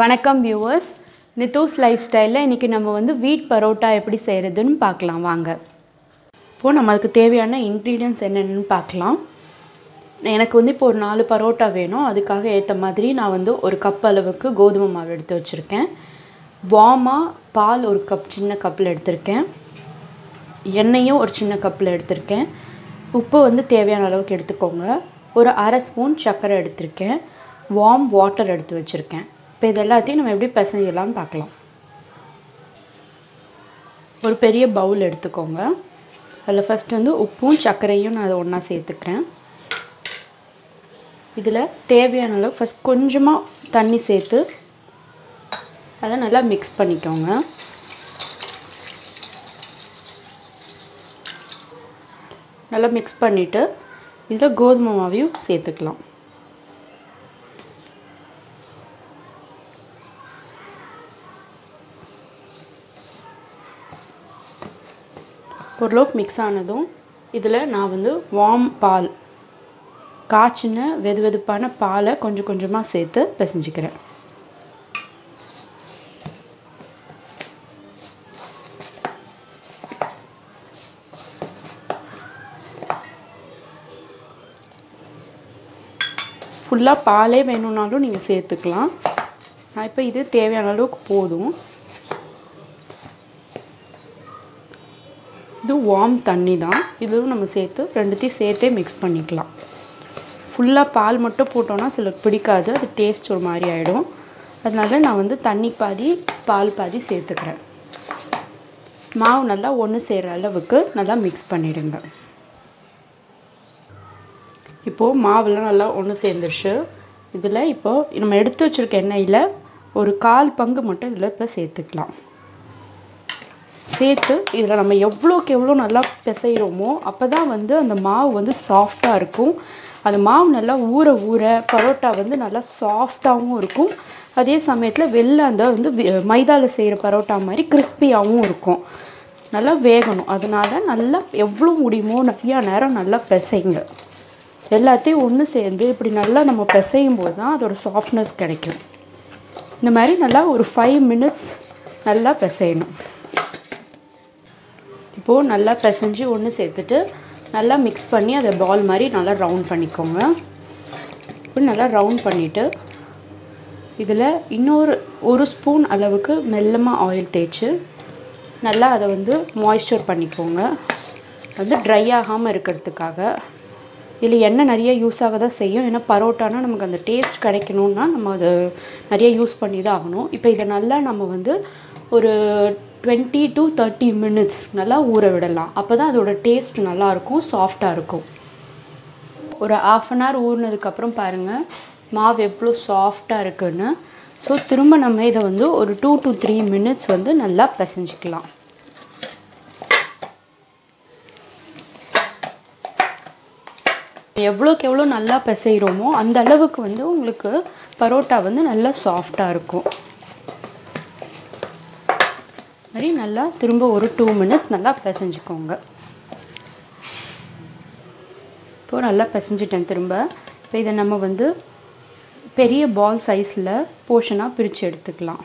வணக்கம் viewers Nithu's life ஸ்டைலில் இன்றைக்கி நம்ம வந்து வீட் பரோட்டா எப்படி செய்கிறதுன்னு பார்க்கலாம் வாங்க. இப்போது நம்ம அதுக்கு தேவையான இன்க்ரீடியன்ஸ் என்னென்னு பார்க்கலாம். எனக்கு வந்து இப்போ ஒரு நாலு பரோட்டா வேணும். அதுக்காக ஏற்ற மாதிரி நான் வந்து ஒரு கப் அளவுக்கு கோதுமை மாவு எடுத்து வச்சுருக்கேன். வாமாக பால் ஒரு கப் சின்ன கப்பில் எடுத்திருக்கேன். எண்ணெயும் ஒரு சின்ன கப்பில் எடுத்திருக்கேன். உப்பு வந்து தேவையான அளவுக்கு எடுத்துக்கோங்க. ஒரு அரை ஸ்பூன் சர்க்கரை எடுத்திருக்கேன். வார்ம் வாட்டர் எடுத்து வச்சுருக்கேன். இப்போ இது எல்லாத்தையும் நம்ம எப்படி பிசையலாம்னு பார்க்கலாம். ஒரு பெரிய பவுல் எடுத்துக்கோங்க. அதில் ஃபஸ்ட்டு வந்து உப்பும் சர்க்கரையும் நான் அதை ஒன்றா சேர்த்துக்கிறேன். இதில் தேவையான அளவுக்கு ஃபஸ்ட் கொஞ்சமாக தண்ணி சேர்த்து அதை நல்லா மிக்ஸ் பண்ணிக்கோங்க. நல்லா மிக்ஸ் பண்ணிவிட்டு இதில் கோதுமை மாவையும் சேர்த்துக்கலாம். ஓரளவுக்கு மிக்ஸ் ஆனதும் இதில் நான் வந்து வார்ம் பால் காய்ச்சின வெது வெதுப்பான பாலை கொஞ்சம் கொஞ்சமாக சேர்த்து பிசைஞ்சிக்கிறேன். ஃபுல்லாக பாலே வேணும்னாலும் நீங்கள் சேர்த்துக்கலாம். நான் இப்போ இது தேவையான அளவுக்கு போதும். இது வார்ம் தண்ணி தான் இதுவும் நம்ம சேர்த்து ரெண்டுத்தையும் சேர்த்தே மிக்ஸ் பண்ணிக்கலாம். ஃபுல்லாக பால் மட்டும் போட்டோன்னா சிலருக்கு பிடிக்காது. அது டேஸ்ட் ஒரு மாதிரி ஆகிடும் அதனால நான் வந்து தண்ணி பாதி பால் பாதி சேர்த்துக்கிறேன். மாவு நல்லா ஒன்று செய்கிற அளவுக்கு நல்லா மிக்ஸ் பண்ணிவிடுங்க இப்போது மாவுலாம் நல்லா ஒன்று சேர்ந்துருச்சு. இதில் இப்போது நம்ம எடுத்து வச்சுருக்க எண்ணெயில் ஒரு கால் பங்கு மட்டும் இதில் இப்போ சேர்த்துக்கலாம். சேர்த்து இதில் நம்ம எவ்வளோக்கு எவ்வளோ நல்லா பிசைகிறோமோ அப்போ தான் வந்து அந்த மாவு வந்து சாஃப்டாக இருக்கும். அந்த மாவு நல்லா ஊற ஊற பரோட்டா வந்து நல்லா சாஃப்டாகவும் இருக்கும். அதே சமயத்தில் வெளில அந்த வந்து மைதாவில் செய்கிற பரோட்டா மாதிரி கிறிஸ்பியாகவும் இருக்கும். நல்லா வேகணும். அதனால் நல்லா எவ்வளோ முடியுமோ நிறையா நேரம் நல்லா பிசைங்க. எல்லாத்தையும் ஒன்று சேர்ந்து இப்படி நல்லா நம்ம பிசையும் போது தான் அதோடய சாஃப்ட்னஸ் கிடைக்கும். இந்த மாதிரி நல்லா ஒரு ஃபைவ் மினிட்ஸ் நல்லா பிசையணும். இப்போது நல்லா பிசைஞ்சு ஒன்று சேர்த்துட்டு நல்லா மிக்ஸ் பண்ணி அதை பால் மாதிரி நல்லா ரவுண்ட் பண்ணிக்கோங்க. இப்போ நல்லா ரவுண்ட் பண்ணிவிட்டு இதில் இன்னொரு ஒரு ஸ்பூன் அளவுக்கு மெல்லமாக ஆயில் தேய்ச்சி நல்லா அதை வந்து மாய்ஸ்சர் பண்ணிக்கோங்க. வந்து ட்ரை ஆகாமல் இருக்கிறதுக்காக. இதில் எண்ணெய் நிறைய யூஸ் ஆக தான் செய்யும். ஏன்னா பரோட்டானா நமக்கு அந்த டேஸ்ட் கிடைக்கணுன்னா நம்ம அதை நிறைய யூஸ் பண்ணி தான் ஆகணும். இப்போ இதை நல்லா நம்ம வந்து ஒரு டுவெண்ட்டி டு தேர்ட்டி மினிட்ஸ் நல்லா ஊற விடலாம். அப்போ தான் அதோடய டேஸ்ட் நல்லாயிருக்கும் சாஃப்டாக இருக்கும். ஒரு ஆஃப் அன் ஹவர் ஊறினதுக்கப்புறம் பாருங்கள் மாவு எவ்வளோ சாஃப்டாக இருக்குன்னு. ஸோ திரும்ப நம்ம இதை வந்து ஒரு டூ டு த்ரீ மினிட்ஸ் வந்து நல்லா பிசைஞ்சிக்கலாம். எவ்வளோக்கு எவ்வளோ நல்லா பிசைகிறோமோ அந்த அளவுக்கு வந்து உங்களுக்கு பரோட்டா வந்து நல்லா சாஃப்டாக இருக்கும். மாதிரி நல்லா திரும்ப ஒரு டூ மினிட்ஸ் நல்லா பிசைஞ்சுக்கோங்க. இப்போது நல்லா பிசைஞ்சிட்டேன் திரும்ப. இப்போ இதை நம்ம வந்து பெரிய பால் சைஸில் போர்ஷனாக பிரித்து எடுத்துக்கலாம்.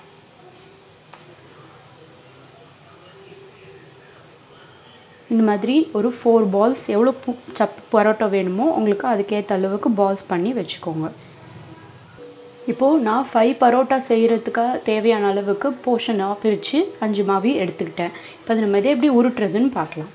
இந்த மாதிரி ஒரு ஃபோர் பால்ஸ் எவ்வளோ பூ சப் பரோட்டா வேணுமோ உங்களுக்கு அதுக்கேற்ற அளவுக்கு பால்ஸ் பண்ணி வச்சுக்கோங்க. இப்போது நான் ஃபைவ் பரோட்டா செய்கிறதுக்காக தேவையான அளவுக்கு போர்ஷனாக பிரித்து அஞ்சு மாவி எடுத்துக்கிட்டேன். இப்போ அது நம்ம இதை எப்படி உருட்டுறதுன்னு பார்க்கலாம்.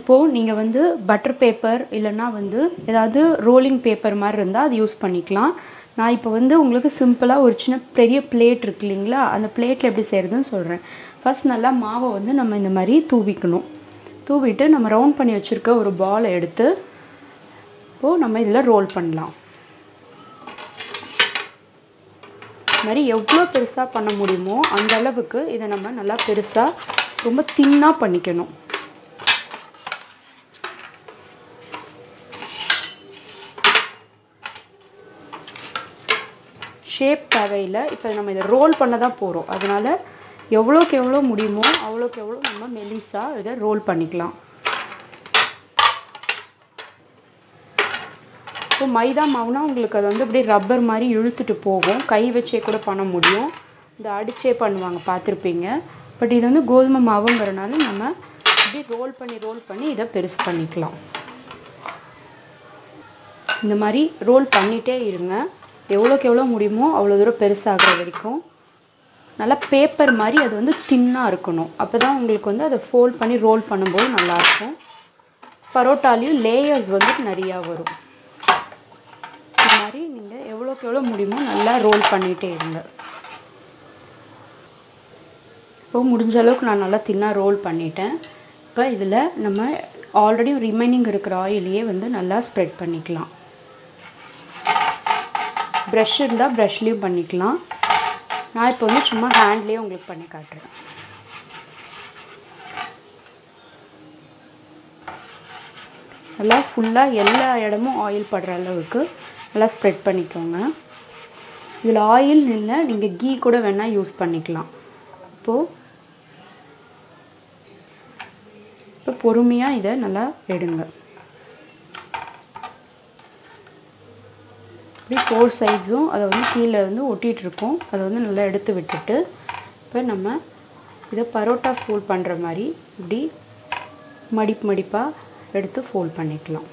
இப்போது நீங்கள் வந்து பட்டர் பேப்பர் இல்லைன்னா வந்து ஏதாவது ரோலிங் பேப்பர் மாதிரி இருந்தால் அது யூஸ் பண்ணிக்கலாம். நான் இப்போ வந்து உங்களுக்கு சிம்பிளாக ஒரு சின்ன பெரிய பிளேட் இருக்கு இல்லைங்களா? அந்த பிளேட்டில் எப்படி செய்கிறதுன்னு சொல்கிறேன் ஃபஸ்ட் நல்லா மாவை வந்து நம்ம இந்த மாதிரி தூவிக்கணும். தூவிட்டு நம்ம ரவுண்ட் பண்ணி வச்சுருக்க ஒரு பாலை எடுத்து இப்போது நம்ம இதில் ரோல் பண்ணலாம். மாதிரி எவ்வளோ பெருசாக பண்ண முடியுமோ அந்த அளவுக்கு இதை நம்ம நல்லா பெருசாக ரொம்ப தின்னாக பண்ணிக்கணும். ஷேப் தேவையில்லை. இப்போ நம்ம இதை ரோல் பண்ண தான் போகிறோம் அதனால் எவ்வளோக்கு எவ்வளோ முடியுமோ அவ்வளோக்கு எவ்வளோ நம்ம மெலிசாக இதை ரோல் பண்ணிக்கலாம். ஸோ மைதா மாவுனா உங்களுக்கு அது வந்து அப்படியே ரப்பர் மாதிரி இழுத்துட்டு போகும். கை வச்சே கூட பண்ண முடியும். இந்த அடிச்சே பண்ணுவாங்க பார்த்துருப்பீங்க. பட் இது வந்து கோதுமை மாவுங்கிறனால நம்ம இப்படி ரோல் பண்ணி ரோல் பண்ணி இதை பெருசு பண்ணிக்கலாம். இந்த மாதிரி ரோல் பண்ணிகிட்டே இருங்க. எவ்வளோக்கு எவ்வளோ முடியுமோ அவ்வளோ தூரம் பெருசாகிற வரைக்கும். நல்லா பேப்பர் மாதிரி அது வந்து தின்னாக இருக்கணும். அப்போ தான் உங்களுக்கு வந்து அதை ஃபோல்ட் பண்ணி ரோல் பண்ணும்போது நல்லாயிருக்கும் பரோட்டாலையும் லேயர்ஸ் வந்து நிறையா வரும். மாதிரி நீங்கள் எவ்வளோக்கு எவ்வளோ முடியுமோ நல்லா ரோல் பண்ணிகிட்டே இருங்க. இப்போ முடிஞ்ச அளவுக்கு நான் நல்லா தின்னாக ரோல் பண்ணிட்டேன். இப்போ இதில் நம்ம ஆல்ரெடி ரிமைனிங் இருக்கிற ஆயிலையே வந்து நல்லா ஸ்ப்ரெட் பண்ணிக்கலாம். ப்ரஷ் இருந்தால் ப்ரெஷ்லேயும் பண்ணிக்கலாம். நான் இப்போ வந்து சும்மா ஹேண்ட்லேயே உங்களுக்கு பண்ணி காட்டுறேன். நல்லா ஃபுல்லாக எல்லா இடமும் ஆயில் படுற அளவுக்கு நல்லா ஸ்ப்ரெட் பண்ணிக்கோங்க. இதில் ஆயில் இல்லை நீங்கள் கீ கூட வேணால் யூஸ் பண்ணிக்கலாம். இப்போது இப்போ பொறுமையாக இதை நல்லா எடுங்க. இப்படி ஃபோர் சைட்ஸும் அதை வந்து கீழே வந்து ஒட்டிகிட்ருக்கோம் அதை வந்து நல்லா எடுத்து விட்டுட்டு இப்போ நம்ம இதை பரோட்டா ஃபோல்ட் பண்ணுற மாதிரி இப்படி மடிப்பு மடிப்பாக எடுத்து ஃபோல்ட் பண்ணிக்கலாம்.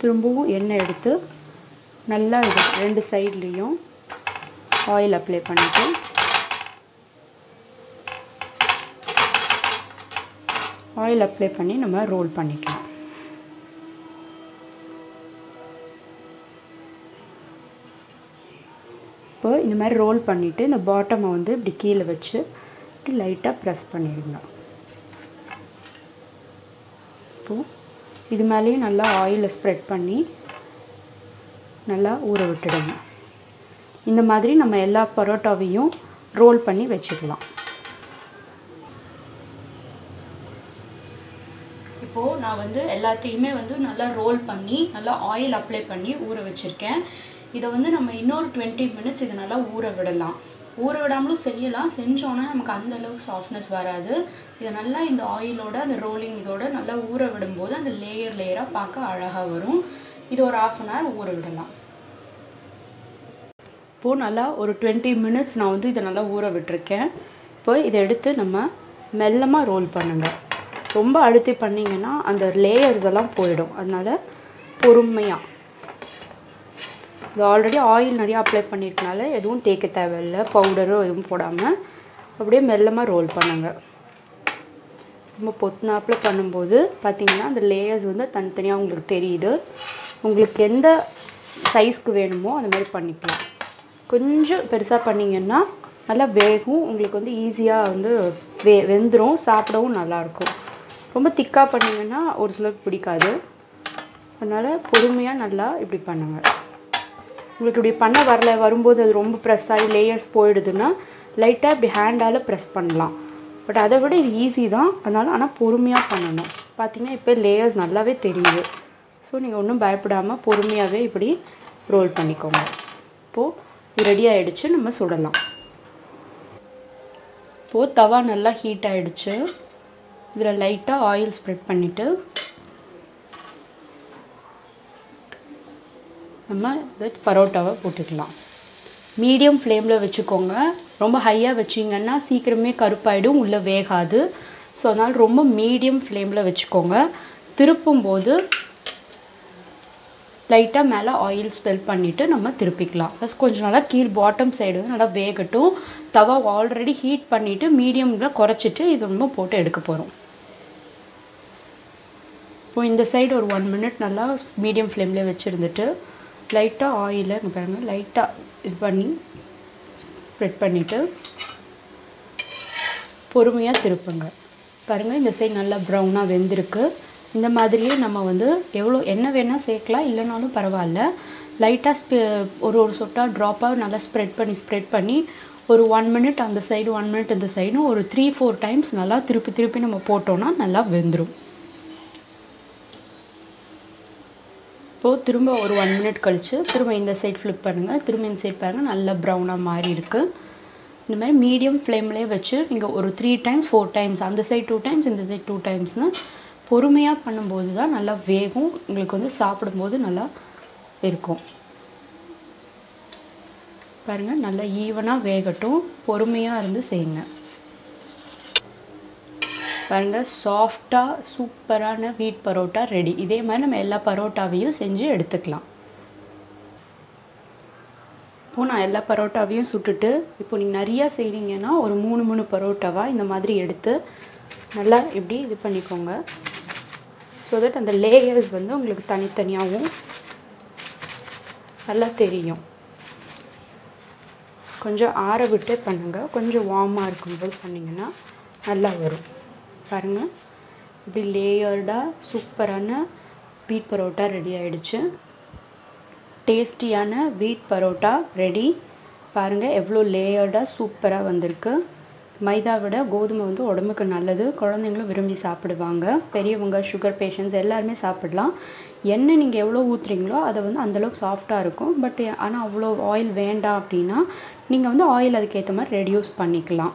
திரும்பவும் எண்ணெய் எடுத்து நல்லா இது ரெண்டு சைட்லேயும் ஆயில் அப்ளை பண்ணிவிட்டு ஆயில் அப்ளை பண்ணி நம்ம ரோல் பண்ணிக்கலாம். இப்போ இந்த மாதிரி ரோல் பண்ணிவிட்டு இந்த பாட்டமை வந்து இப்படி கீழே வச்சு இப்படி லைட்டாக ப்ரெஸ் பண்ணிடுங்க இப்போது இது மேலேயும் நல்லா ஆயிலை ஸ்ப்ரெட் பண்ணி நல்லா ஊற விட்டுடுங்க. இந்த மாதிரி நம்ம எல்லா பரோட்டாவையும் ரோல் பண்ணி வச்சுக்கலாம். இப்போது நான் வந்து எல்லாத்தையுமே வந்து நல்லா ரோல் பண்ணி நல்லா ஆயில் அப்ளை பண்ணி ஊற வச்சுருக்கேன். இதை வந்து நம்ம இன்னொரு டுவெண்ட்டி மினிட்ஸ் இதை நல்லா ஊற விடலாம். ஊற விடாமலும் செய்யலாம். செஞ்சோன்னா நமக்கு அந்த அளவுக்கு சாஃப்ட்னஸ் வராது. இதை நல்லா இந்த ஆயிலோட அந்த ரோலிங் இதோட நல்லா ஊற விடும்போது அந்த லேயர் லேயராக பார்க்க அழகாக வரும். இது ஒரு ஆஃப் அன் ஹவர் ஊற விடலாம். இப்போது நல்லா ஒரு டுவெண்ட்டி மினிட்ஸ் நான் வந்து இதை நல்லா ஊற விட்டுருக்கேன். இப்போ இதை எடுத்து நம்ம மெல்லமாக ரோல் பண்ணுங்கள் ரொம்ப அழுத்தி பண்ணிங்கன்னா அந்த லேயர்ஸ் எல்லாம் போயிடும். அதனால் பொறுமையாக இது ஆல்ரெடி ஆயில் நிறையா அப்ளை பண்ணியிருக்கனால எதுவும் தேய்க்க தேவையில்லை பவுடரும் எதுவும் போடாமல் அப்படியே மெல்லமாக ரோல் பண்ணுங்கள் ரொம்ப பொத்தினாப்பில் பண்ணும்போது பார்த்திங்கன்னா அந்த லேயர்ஸ் வந்து தனித்தனியாக உங்களுக்கு தெரியுது. உங்களுக்கு எந்த சைஸ்க்கு வேணுமோ அந்த மாதிரி பண்ணிக்கலாம். கொஞ்சம் பெருசாக பண்ணிங்கன்னா நல்லா வேகும் உங்களுக்கு வந்து ஈஸியாக வந்து வே வெந்துடும் சாப்பிடவும் நல்லாயிருக்கும் ரொம்ப திக்காக பண்ணிங்கன்னா ஒரு சிலருக்கு பிடிக்காது. அதனால் பொறுமையாக நல்லா இப்படி பண்ணுங்கள் உங்களுக்கு இப்படி பண்ண வரல வரும்போது அது ரொம்ப ப்ரெஸ் ஆகி லேயர்ஸ் போயிடுதுன்னா லைட்டாக இப்படி ஹேண்டால் ப்ரெஸ் பண்ணலாம். பட் அதை விட இது ஈஸி தான். அதனால் ஆனால் பொறுமையாக பண்ணணும். பார்த்தீங்கன்னா இப்போ லேயர்ஸ் நல்லாவே தெரியுது. ஸோ நீங்கள் ஒன்றும் பயப்படாமல் பொறுமையாகவே இப்படி ரோல் பண்ணிக்கோங்க. இப்போது ரெடி ஆகிடுச்சு நம்ம சுடலாம். இப்போது தவா நல்லா ஹீட் ஆகிடுச்சு இதில் லைட்டாக ஆயில் ஸ்ப்ரெட் பண்ணிவிட்டு நம்ம இதை பரோட்டாவை போட்டுக்கலாம். மீடியம் ஃப்ளேமில் வச்சுக்கோங்க. ரொம்ப ஹையாக வச்சிங்கன்னா சீக்கிரமே கருப்பாயிடும் உள்ளே வேகாது. ஸோ அதனால் ரொம்ப மீடியம் ஃப்ளேமில் வச்சுக்கோங்க. திருப்பும்போது லைட்டாக மேலே ஆயில் ஸ்பெல் பண்ணிவிட்டு நம்ம திருப்பிக்கலாம். ப்ளஸ் கொஞ்சம் நல்லா கீழ் பாட்டம் சைடு வந்து நல்லா வேகட்டும். தவா ஆல்ரெடி ஹீட் பண்ணிவிட்டு மீடியமில் குறைச்சிட்டு இது நம்ம போட்டு எடுக்க போகிறோம் இப்போ இந்த சைடு ஒரு ஒன் மினிட் நல்லா மீடியம் ஃப்ளேமில் வச்சுருந்துட்டு லைட்டாக ஆயிலை இங்கே பாருங்கள் லைட்டாக இது பண்ணி ஸ்ப்ரெட் பண்ணிவிட்டு பொறுமையாக திருப்புங்க. பாருங்கள் இந்த சைடு நல்லா ப்ரௌனாக வெந்திருக்கு. இந்த மாதிரியே நம்ம வந்து எவ்வளோ என்ன வேணால் சேர்க்கலாம் இல்லைனாலும் பரவாயில்ல. லைட்டாக ஸ்பெ ஒரு ஒரு சொட்டாக ட்ராப்பாக நல்லா ஸ்ப்ரெட் பண்ணி ஸ்ப்ரெட் பண்ணி ஒரு ஒன் மினிட் அந்த சைடு ஒன் மினிட் அந்த சைடும் ஒரு த்ரீ ஃபோர் டைம்ஸ் நல்லா திருப்பி திருப்பி நம்ம போட்டோன்னா நல்லா வெந்துடும் இப்போது திரும்ப ஒரு ஒன் மினிட் கழித்து திரும்ப இந்த சைட் ஃப்ளிப் பண்ணுங்கள் திரும்ப இந்த சைட் பாருங்கள் நல்லா ப்ரௌனாக மாறி இருக்குது இந்த மாதிரி மீடியம் ஃப்ளேம்லேயே வச்சு நீங்கள் ஒரு த்ரீ டைம்ஸ் ஃபோர் டைம்ஸ் அந்த சைட் டூ டைம்ஸ் இந்த சைட் டூ டைம்ஸ்னு பொறுமையாக பண்ணும்போது தான் நல்லா வேகும். உங்களுக்கு வந்து சாப்பிடும்போது நல்லா இருக்கும். பாருங்கள் நல்லா ஈவனாக வேகட்டும். பொறுமையாக இருந்து செய்யுங்க. பாருங்கள் சாஃப்டாக சூப்பரான வீட் பரோட்டா ரெடி இதே மாதிரி நம்ம எல்லா பரோட்டாவையும் செஞ்சு எடுத்துக்கலாம். இப்போது நான் எல்லா பரோட்டாவையும் சுட்டுட்டு இப்போ நீங்கள் நிறையா செய்கிறீங்கன்னா ஒரு மூணு மூணு பரோட்டாவாக இந்த மாதிரி எடுத்து நல்லா இப்படி இது பண்ணிக்கோங்க. ஸோ தட் அந்த லேயர்ஸ் வந்து உங்களுக்கு தனித்தனியாகவும் நல்லா தெரியும். கொஞ்சம் ஆற விட்டு பண்ணுங்கள் கொஞ்சம் வார்மாக இருக்கும்போது பண்ணிங்கன்னா நல்லா வரும். பாருங்கள் இப்படி லேயர்டாக சூப்பரான வீட் பரோட்டா ரெடி ஆகிடுச்சு டேஸ்டியான வீட் பரோட்டா ரெடி பாருங்கள் எவ்வளோ லேயர்டாக சூப்பராக வந்திருக்கு. மைதா விட கோதுமை வந்து உடம்புக்கு நல்லது. குழந்தைங்களும் விரும்பி சாப்பிடுவாங்க. பெரியவங்க சுகர் பேஷண்ட்ஸ் எல்லாருமே சாப்பிடலாம். எண்ணெய் நீங்கள் எவ்வளோ ஊற்றுறீங்களோ அதை வந்து அந்தளவுக்கு சாஃப்டாக இருக்கும். பட் ஆனால் அவ்வளோ ஆயில் வேண்டாம் அப்படின்னா நீங்கள் வந்து ஆயில் அதுக்கேற்ற மாதிரி ரெடியூஸ் பண்ணிக்கலாம்.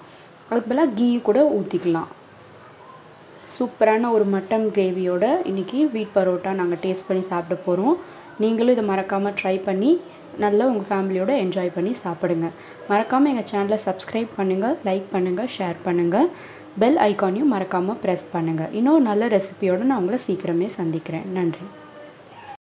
அதுக்கு பதிலாக கீ கூட ஊற்றிக்கலாம் சூப்பரான ஒரு மட்டன் கிரேவியோட இன்றைக்கி வீட் பரோட்டா நாங்கள் டேஸ்ட் பண்ணி சாப்பிட போகிறோம் நீங்களும் இதை மறக்காமல் ட்ரை பண்ணி நல்லா உங்கள் ஃபேமிலியோடு என்ஜாய் பண்ணி சாப்பிடுங்க. மறக்காமல் எங்கள் சேனலை சப்ஸ்கிரைப் பண்ணுங்கள் லைக் பண்ணுங்கள் ஷேர் பண்ணுங்கள் பெல் ஐக்கானையும் மறக்காமல் ப்ரெஸ் பண்ணுங்கள் இன்னொரு நல்ல ரெசிபியோடு நான் உங்களை சீக்கிரமே சந்திக்கிறேன். நன்றி.